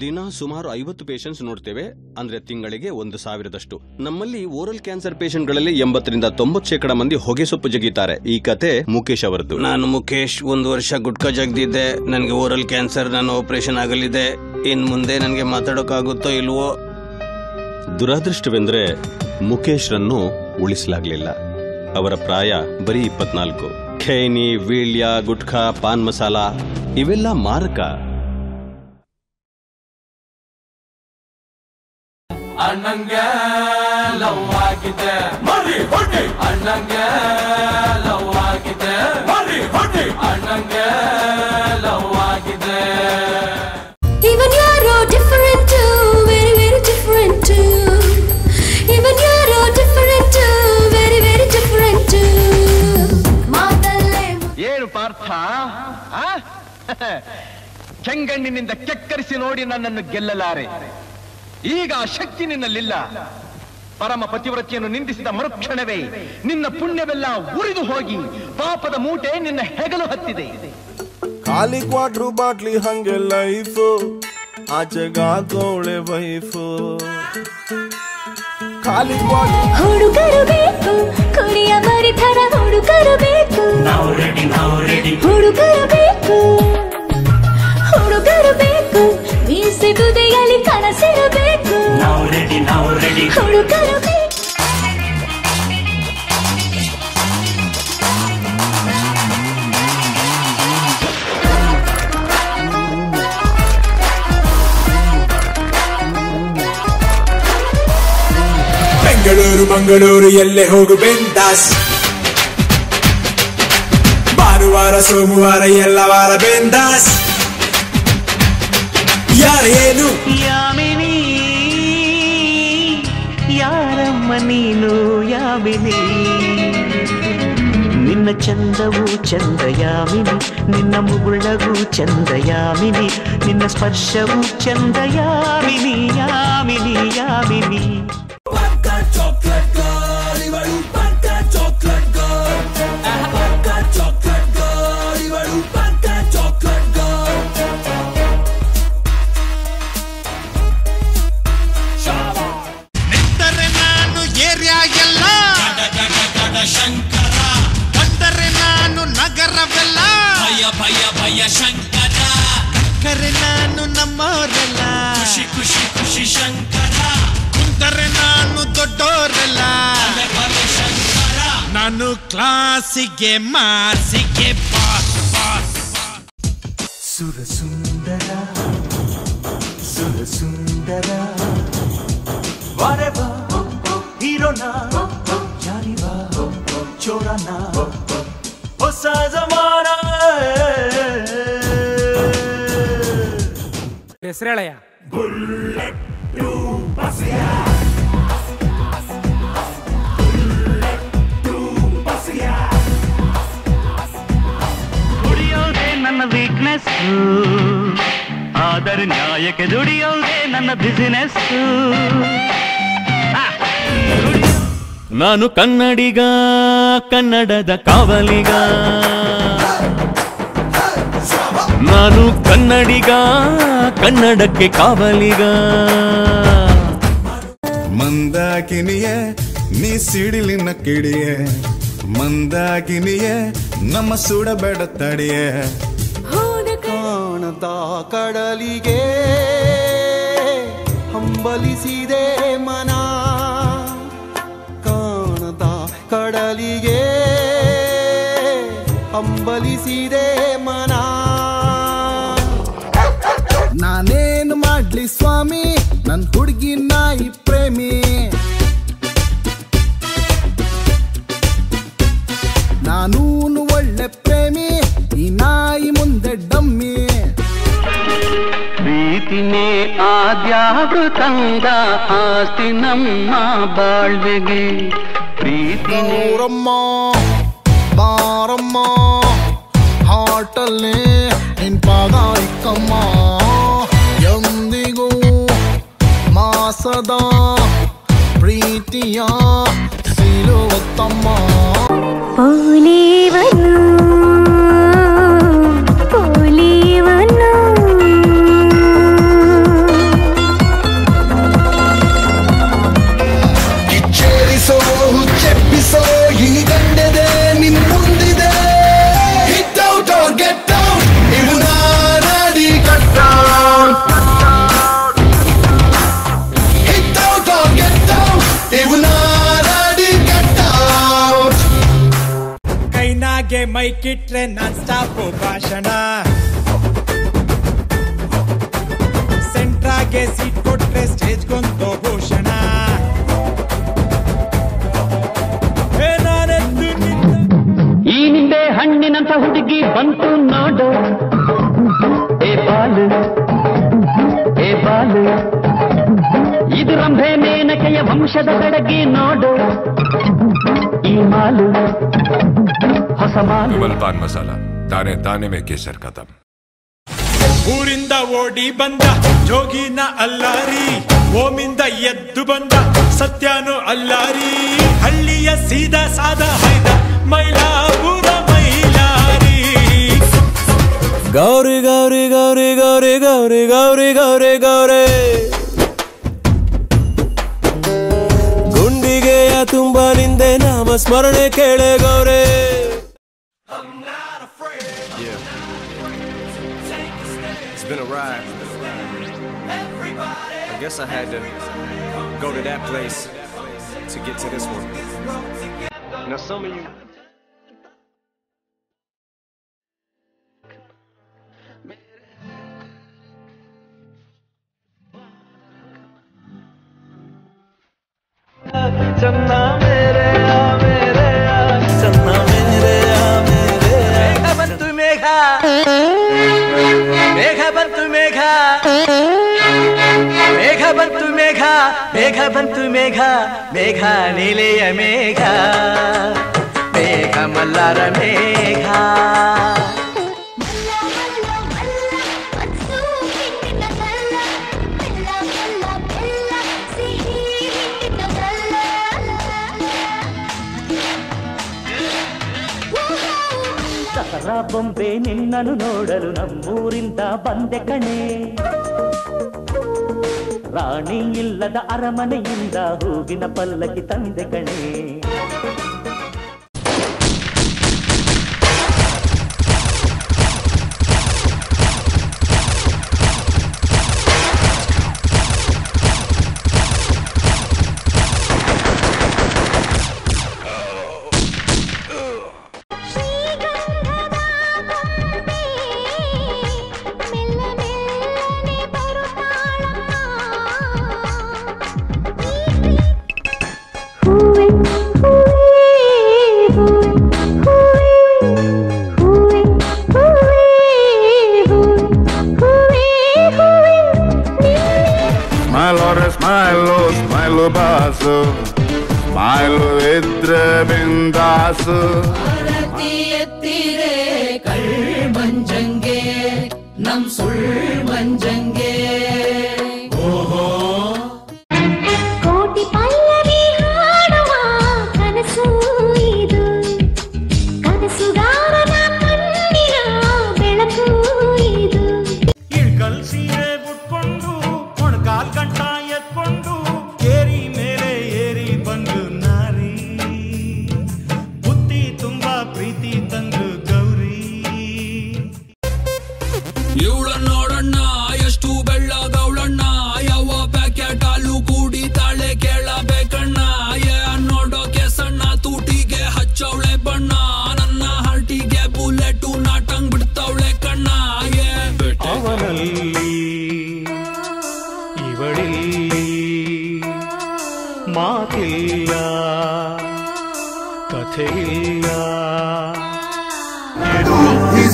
ದಿನ ಸುಮಾರು ಐವತ್ತು ಪೇಷಂಟ್ಸ್ ನೋಡ್ತೇವೆ ಅಂದ್ರೆ ತಿಂಗಳಿಗೆ ಒಂದು ಸಾವಿರದಷ್ಟು. ನಮ್ಮಲ್ಲಿ ಓರಲ್ ಕ್ಯಾನ್ಸರ್ ಪೇಷಂಟ್ಗಳಲ್ಲಿ ಎಂಬತ್ತರಿಂದ ತೊಂಬತ್ತು ಶೇಕಡ ಮಂದಿ ಹೊಗೆ ಸೊಪ್ಪು ಜಗಿತಾರೆ. ಈ ಕತೆ ಮುಖೇಶ್ ಅವರದ್ದು. ನಾನು ಮುಖೇಶ್ ಒಂದು ವರ್ಷ ಗುಟ್ಕಾ ಜಗ್ದಿದ್ದೆ. ನನಗೆ ಓರಲ್ ಕ್ಯಾನ್ಸರ್ ನಾನು ಆಪರೇಷನ್ ಆಗಲಿದೆ. ಇನ್ ಮುಂದೆ ನನಗೆ ಮಾತಾಡೋಕ್ಕಾಗುತ್ತೋ ಇಲ್ವೋ? ದುರಾದೃಷ್ಟವೆಂದ್ರೆ ಮುಖೇಶ್ರನ್ನು ಉಳಿಸಲಾಗಲಿಲ್ಲ. ಅವರ ಪ್ರಾಯ ಬರೀ ಇಪ್ಪತ್ನಾಲ್ಕು. ಖೇನಿ ವೀಳ್ಯ ಗುಟ್ಕಾ ಪಾನ್ ಮಸಾಲ ಇವೆಲ್ಲ ಮಾರಕ. ಅಣ್ಣಂಗ ಲವ್ ಆಗಿದೆ. ಮರಿ ಹೊಟ್ಟಿ ಅಣ್ಣಂಗ ಲವ್ ಆಗಿದೆ. ಮರಿ ಹೊಟ್ಟಿ ಅಣ್ಣಂಗ ಲವ್ ಆಗಿದೆ ಇವನ್ಯಾರೋ different to very very different to ಇವನ್ಯಾರೋ different to very very different ಮಾತೆ ಏನು 파르타 ಆ? ಚಂಗಣ್ಣ ನಿನ್ನಿಂದ ಕೆಕ್ಕರಿಸಿ ನೋಡಿ ನನ್ನನ್ನು ಗೆಲ್ಲಲಾರೆ. ಈಗ ಆ ಶಕ್ತಿ ನಿನ್ನಲ್ಲಿಲ್ಲ. ಪರಮ ಪತಿವ್ರತಿಯನ್ನು ನಿಂದಿಸಿದ ಮರುಕ್ಷಣವೇ ನಿನ್ನ ಪುಣ್ಯವೆಲ್ಲ ಉರಿದು ಹೋಗಿ ಪಾಪದ ಮೂಟೆ ನಿನ್ನ ಹೆಗಲು ಹತ್ತಿದೆ. ಖಾಲಿ ಕ್ವಾಟ್ರು ಬಾಟ್ಲಿ ಹಂಗೆ ಲೈಫು ಆಚೆಗಾಕೋಳೆ ವೈಫು ಖಾಲಿ ಕ್ವಾಟ್ರು ಹುಡುಗರು ಬೇಕು ಕುಡಿಯ ಮರಿತರ ಹುಡುಗರು ಬೇಕು. ಹುಡುಗರು ಬೇಕು ಹುಡುಗರು ಬೇಕು ಮೀಸೆ ಬುದೆಯಲ್ಲಿ ಕನಸಿರಬೇಕು. ಹುಡುಗರು ಬೇಕು ಬೆಂಗಳೂರು ಮಂಗಳೂರು ಎಲ್ಲೇ ಹೋಗು ಬೆಂದಾಸ್. ಭಾನುವಾರ ಸೋಮವಾರ ಎಲ್ಲ ವಾರ ಬೆಂದಾಸ್. ಯಾರ ಏನು ಯಾಮಿನಿ ನೀನು ಯಾಮಿನಿ? ನಿನ್ನ ಚಂದವು ಚಂದ ಯಾವಿನಿ ನಿನ್ನ ಮುಗುಳವು ಚಂದ ಯಾವಿನಿ ನಿನ್ನ ಸ್ಪರ್ಶವು ಚಂದ ಯಾಮಿನಿ ಯಾಮಿನಿ. ಕ್ಲಾಸಿಗೆ ಮಾಸಿಗೆ ಬಾಸ್ ಬಾಸ್ ಸುರ ಸುಂದರ ಸುರ ಸುಂದರ ವಾರೆವ ಹೀರೋನ ಯಾರಿವ ಚೋರನ ಹೊಸ ಜಮಾನ ಹೆಸರೇಳಯ್ಯ ದುಡಿಯೋದೇ ನನ್ನ ವೀಕ್ನೆಸ್ ಆದರೆ ನ್ಯಾಯಕ್ಕೆ ದುಡಿಯೋದೇ ನನ್ನ ಬಿಸಿನೆಸ್ ನಾನು ಕನ್ನಡಿಗ ಕನ್ನಡದ ಕಾವಲಿಗ. ನಾನು ಕನ್ನಡಿಗ ಕನ್ನಡಕ್ಕೆ ಕಾವಲಿಗ. ಮಂದಾಕಿನಿಯ ನೀ ಸಿಡಿಲಿನ ಕಿಡಿಯೇ. ಮಂದಾಕಿನಿಯ ನಮ್ಮ ಸುಡಬೇಡ ತಡಿಯೇ. ಕಾಣದ ಕಡಲಿಗೆ ಹಂಬಲಿಸಿದೆ ಮನ. ಕಾಣದ ಕಡಲಿಗೆ ಹಂಬಲಿಸಿದೆ ಮನ. ನಾನೇನು ಮಾಡ್ಲಿ ಸ್ವಾಮಿ? ನನ್ ಹುಡುಗಿ ನಾಯಿ ಪ್ರೇಮಿ. ನಾನೂನು ಒಳ್ಳೆ ಪ್ರೇಮಿ, ಈ ನಾಯಿ ಮುಂದೆ ಡಮ್ಮಿ. ಪ್ರೀತಿನೇ ಆದ್ಯಾರು ತಂದ ಆಸ್ತಿ ನಮ್ಮ ಬಾಳ್ವೆಗೆ ಪ್ರೀತಿನೇ ಗೌರಮ್ಮ ಬಾರಮ್ಮ ಹಾಟಲ್ಲೇ ನಿನ್ಪಾಗ ಇಕ್ಕಮ್ಮ ಎಂದಿಗೂ ಮಾಸದ ಪ್ರೀತಿಯ ಸಿಲುವತ್ತಮ್ಮ ಪೋಲಿವನು ಪೋಲಿವನು ಮೈಕಿಟ್ರೆ ನಾನ್ ಸ್ಟಾಪ್ ಭಾಷಣ. ಸೆಂಟ್ರಾಗೆ ಸೀಟ್ ಕೊಟ್ರೆ ಸ್ಟೇಜ್ಗೊಂದು ಭೂಷಣ. ಈ ನಿಂಬೆ ಹಣ್ಣಿನಂತ ಹುಡುಗಿ ಬಂತು ನೋಡು. ಏ, ಬಾಲು. ಏ, ಬಾಲು. ಇದು ರಂಭೆ ಮೇನಕೆಯ ವಂಶದ ಕಡೆಗೆ ನೋಡು. ಈ ಮಾಲು. ಸಮಾನ. ಕಮಲ್ ಪಾನ್ ಮಸಾಲ ತಾನೆ ಮೇ ಕೇಸರ್ ಕದಂ ಊರಿಂದ ಓಡಿ ಬಂದ ಜೋಗಿನ ಅಲ್ಲಾರಿ ಓಮಿಂದ ಎದ್ದು ಬಂದ ಸತ್ಯಾನು ಅಲ್ಲಾರಿ. ಹಳ್ಳಿಯ ಸೀದಾ ಸಾದ ಹೈದ ಮೈಲಾಪುರ ಮೈಲಾರಿ. ಗೌರಿ ಗೌರಿ ಗೌರಿ ಗೌರಿ ಗೌರಿ ಗೌರಿ ಗೌರಿ ಗೌರಿ. ಗುಂಡಿಗೆಯ ತುಂಬ ನಿಂದೆ ನಾಮ ಸ್ಮರಣೆ ಕೇಳೆ ಗೌರೇ. been a ride. I guess I had to go to that place to get to this one. Now, some of you. tonight. ಮೇಘ ಬಂತು ಮೇಘ ಮೇಘ ನೀಲೆಯ ಮೇಘ ಮೇಘ ಮಲ್ಲರ ಮೇಘ ದಸರಾ ಬೊಂಬೆ ನಿನ್ನನು ನೋಡಲು ನಮ್ಮೂರಿಂದ ಬಂದೆ ಕಣೆ ರಾಣಿ ಇಲ್ಲದ ಅರಮನೆಯಿಂದ ಹೂವಿನ ಪಲ್ಲಕ್ಕಿ ತಂದೆ ಕಣೆ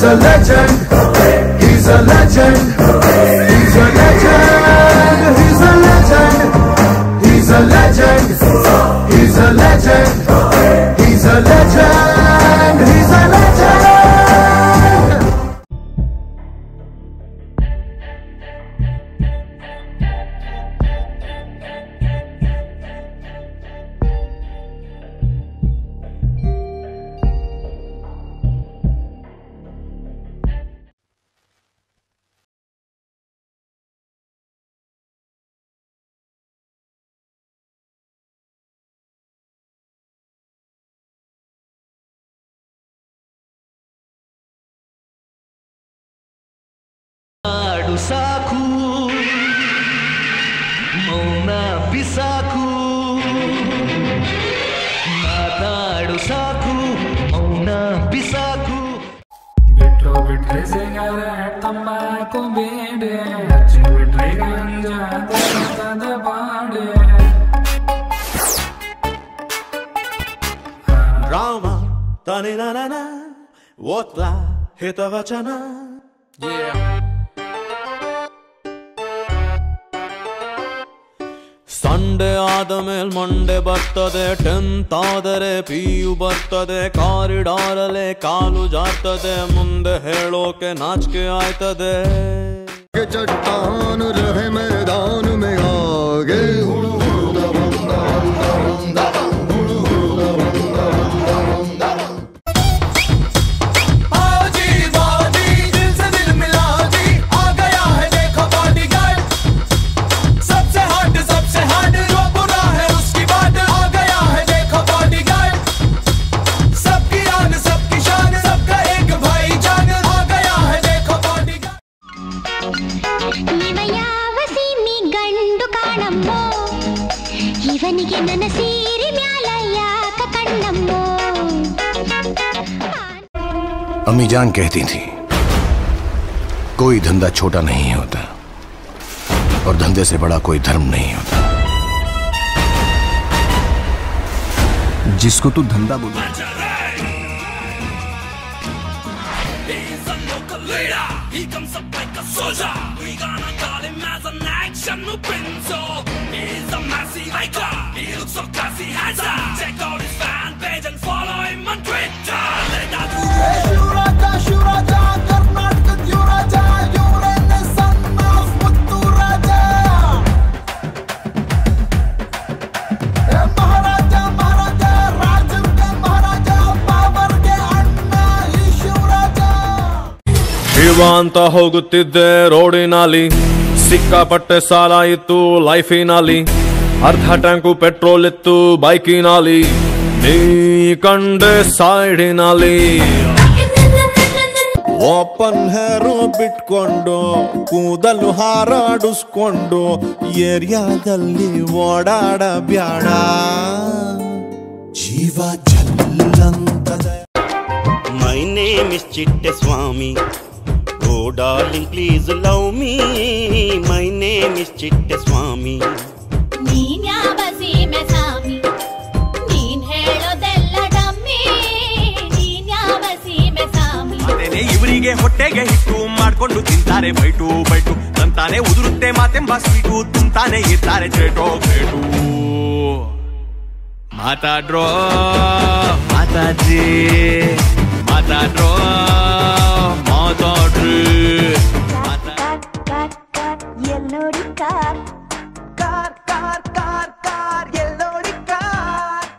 He's a legend. He's a legend. He's a legend. He's a legend. He's a legend. He's a legend. He's a legend. 내 생각을 했던 말 고비래. 아침을 들이간 자들 따다 버려 드라마 따니나나나 워트라 했다가 잖아. Yeah. Sunday ಆದ ಮೇಲ್ ಮಂಡೆ ಬರ್ತದೆ ಟೆಂತ್ ಆದರೆ ಪಿ ಯು ಬರ್ತದೆ ಕಾರಿಡಾರಲ್ಲೇ ಕಾಲು ಜಾರ್ತದೆ ಮುಂದೆ ಹೇಳೋಕೆ ನಾಚಿಕೆ ಆಯ್ತದೆ ಚಟ್ಟಾನು ರವೆ ಮೈದಾನು ಮೇ ಆಗೆ जान कहती थी कोई धंधा छोटा नहीं होता और धंधे से बड़ा कोई धर्म नहीं होता जिसको तू धंधा बोल Check out his fan page and follow him on Twitter. Let that ಅಂತ ಹೋಗುತ್ತಿದ್ದೆ ರೋಡಿನಲ್ಲಿ, ಸಿಕ್ಕಾಪಟ್ಟೆ ಸಾಲ ಇತ್ತು ಲೈಫಿನಲ್ಲಿ. ಅರ್ಧ ಟ್ಯಾಂಕು ಪೆಟ್ರೋಲ್ ಇತ್ತು ಬೈಕಿನಲ್ಲಿ, ನೀ ಕಂಡೆ ಸೈಡಿನಲ್ಲಿ ಓಪನ್ ಹೇರು ಬಿಟ್ಕೊಂಡು ಕೂದಲು ಹಾರಾಡಿಸ್ಕೊಂಡು ಏರಿಯಾದಲ್ಲಿ ಓಡಾಡ ಬ್ಯಾಡ ಜೀವ ಜಲ್ಲಂತದೆ My name is Chitte Swami. Oh darling, please love me. My name is Chitte Swami. ನೀನ್ ಅದೇನೆ ಹೊಟ್ಟೆಗೆ ಹಿಟ್ಟು ಮಾಡ್ಕೊಂಡು ತಿಂತಾರೆ ಬೈಟು ಬೈಟು. ತಂತಾನೆ ಉದುರುತ್ತೆ ಮಾತೆಂಬ ಸ್ವೀಟು ತುಂತಾನೆ ಇರ್ತಾರೆ ಜೇಟೋ ಬೇಟು ಮಾತಾಡ್ರೋ ಮಾತಾಜಿ ಮಾತಾಡ್ರೋ ಮಾತಾಡ್ರಿ. ಎಲ್ಲೋಡಿ car car car car car ಎಲ್ಲೋಡಿ car.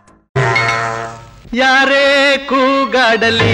ಯಾರೇ ಕೂಗಾಡಲಿ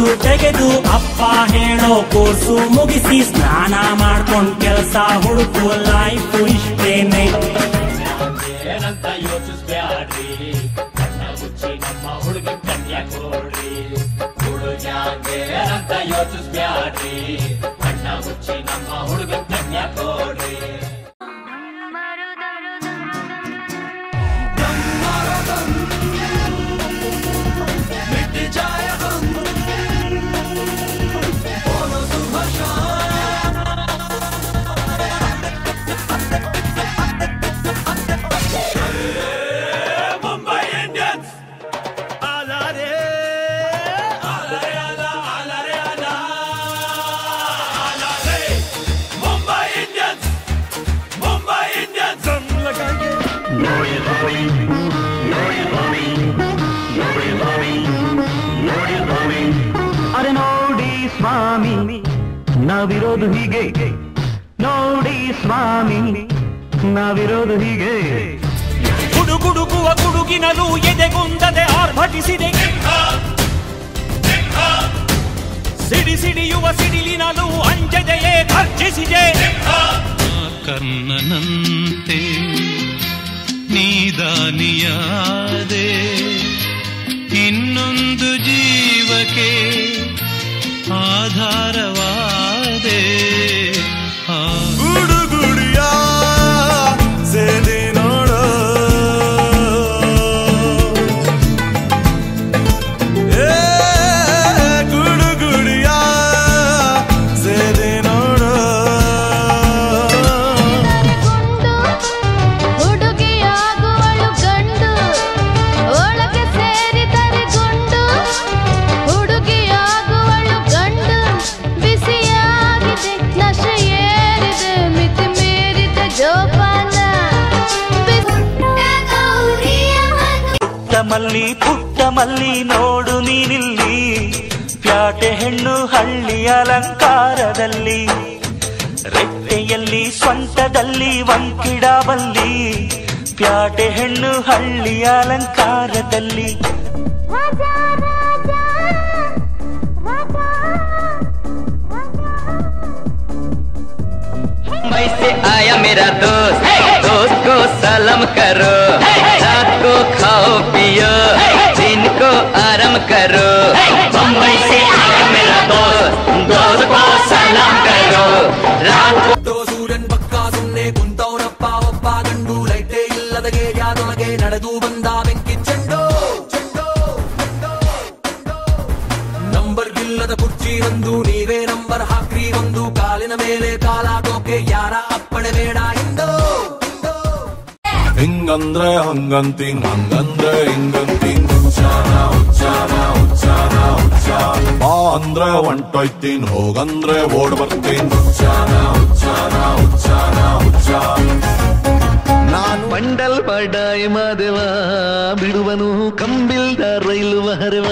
ಮಾರ್ಕ್ಸು ತೆಗೆದು ಅಪ್ಪ ಹೇಳೋ ಕೋರ್ಸು ಮುಗಿಸಿ ಸ್ನಾನ ಮಾಡ್ಕೊಂಡ್ ಕೆಲಸ, ಹುಡುಕು ಲೈಫ್ ಇಷ್ಟೇನೆ. ಏನಂತ ಯೋಚಿಸ್ಬ್ಯಾಡ್ರಿ? ಕಣ್ಣ ಮುಚ್ಚಿ ನಮ್ಮ ಹುಡುಗಿ ಕನ್ಯಾ ಕೊಡ್ರಿ. ಮುಚ್ಚಿ ನಮ್ಮ ಕನ್ಯಾ ಸ್ವಾಮಿ ನಾವಿರೋದು ಹೀಗೆ. ನೋಡಿ ಸ್ವಾಮಿ ನಾವಿರೋದು ಹೀಗೆ. ಗುಡುಗುಡುಗುವ ಗುಡುಗಿನಲು ಎದೆಗುಂದದೆ ಆರ್ಭಟಿಸಿದೆ. ಸಿಡಿ ಸಿಡಿಯುವ ಸಿಡಿಲಿನಲು ಅಂಜದೆಯೇ ಖರ್ಜಿಸಿದೆ ಕರ್ಣನಂತೆ ನೀದಾನಿಯಾದೆ ಇನ್ನೊಂದು ಜೀವಕ್ಕೆ आधारवादे। ರೆಟ್ಟೆಯಲ್ಲಿ ಸ್ವಂಟದಲ್ಲಿ ವಂಕಿಡಬಲ್ಲಿ ಪ್ಯಾಟೆ ಹೆಣ್ಣು ಹಳ್ಳಿ ಅಲಂಕಾರದಲ್ಲಿ मुंबई से आया मेरा दोस्त दोस्त को सलाम करो रात को खाओ पियो दिन को आराम करो मुंबई से आया मेरा दोस्त ಒಂದು ನೀವೇ ನಂಬರ್ ಹಾಕ್ರಿ ಒಂದು. ಕಾಲಿನ ಮೇಲೆ ಕಾಲಾಟೋಕೆ ಯಾರ ಅಪ್ಪಣೆ ಬೇಡ ಎಂದು. ಹಿಂಗಂದ್ರೆ ಹಂಗಂತಿಂಗ್ ಹಂಗಂದ್ರೆ ಹಿಂಗಂತಿಂಗ್ ಉಚ್ಚಾರ ಉಚ್ಚಾರ ಉಚ್ಚಾರ ಉಚ್ಚಾರ ಬಾ ಅಂದ್ರೆ ಹೊಂಟೋಯ್ತೀನ್ ಹೋಗಂದ್ರೆ ಓಡ್ ಬರ್ತೀನಿ. ಉಚ್ಚಾರ ಉಚ್ಚಾರ ಉಚ್ಚಾರ ಉಚ್ಚಾರ ನಾನು ಮಂಡಲ್ ಬಡೈ ಮಾದೇವ ಬಿಡುವನು ಕಂಬಿಲ್ದ ರೈಲು ಹರವ.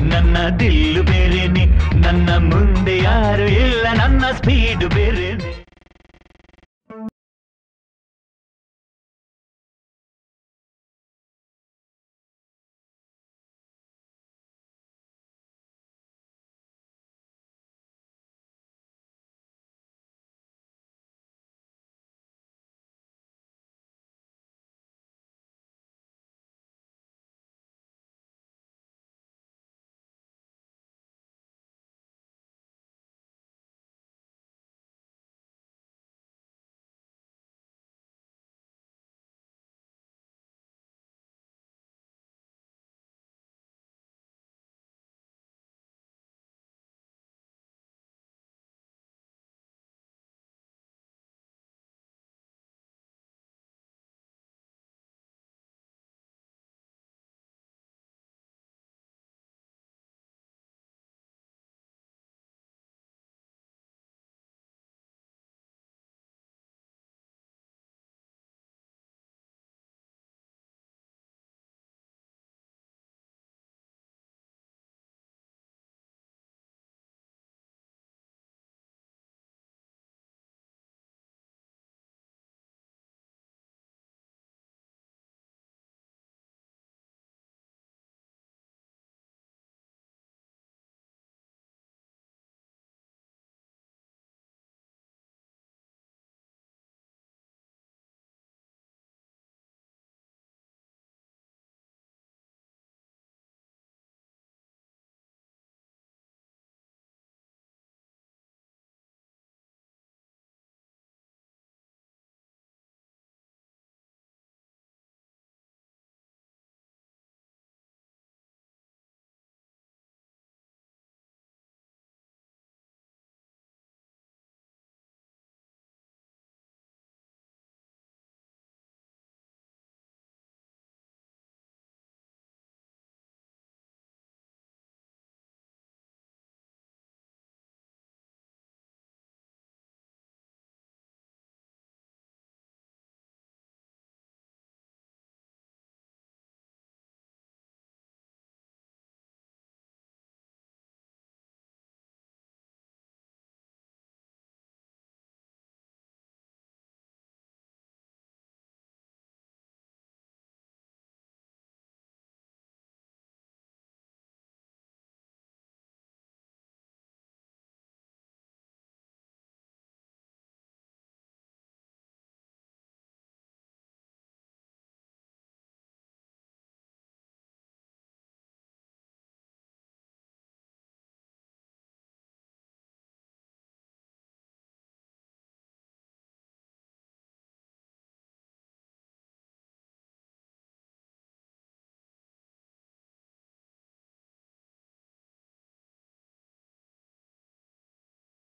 ನನ್ನ ದಿಲ್ಲು ಬೇರೆನೆ ನನ್ನ ಮುಂದೆ ಯಾರು ಇಲ್ಲ ನನ್ನ ಸ್ಪೀಡ್ ಬೇರೆ